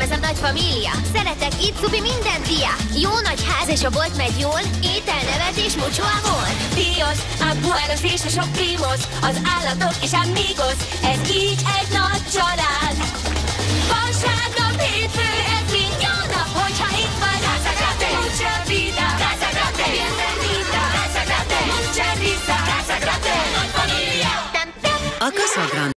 Ez a nagy família. Szeretek itt itzubi minden dia. Jó nagy ház és a bolt megy jól. Étel, nevetés, mucsó amor. a abuelos és a sok primos. Az állatok és a amigos. Ez így egy nagy család. Vasárnap, hétfő, ez mind jó nap, hogyha itt vagy. Casa Grande, Mucha Vida. Casa Grande, Bienvenida. Casa Grande, Mucha Risa. Casa Grande, Nagy Família. A Casa Grande.